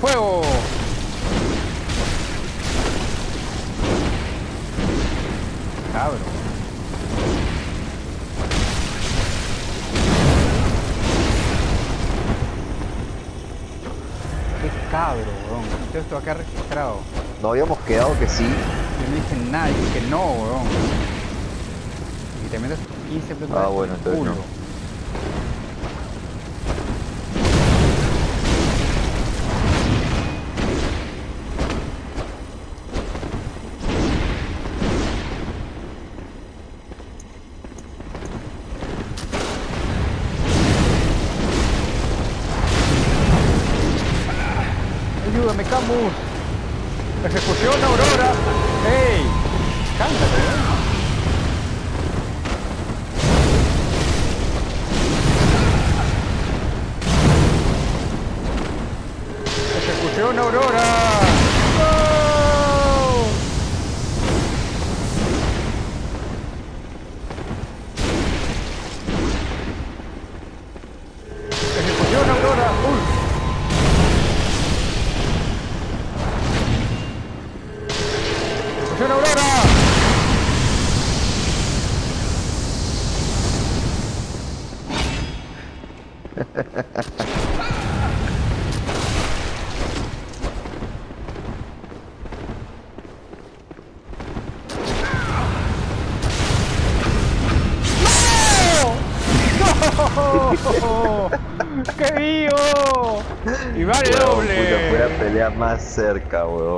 ¡Fuego! Cabro. Qué cabro, weón. Todo esto acá registrado. No habíamos quedado que sí. Yo no dije nada, dije que no, weón. Y te metes tus 15 pesos Ah, en bueno, entonces culo. no. Ayúdame, Camus. Ejecución, Aurora. ¡Ey! Cántate, ¿eh? Ejecución, Aurora. ¡Ejecución, Aurora! ¡No! ¡Qué vivo! Y vale Weón, doble. fue la pelea más cerca, weón.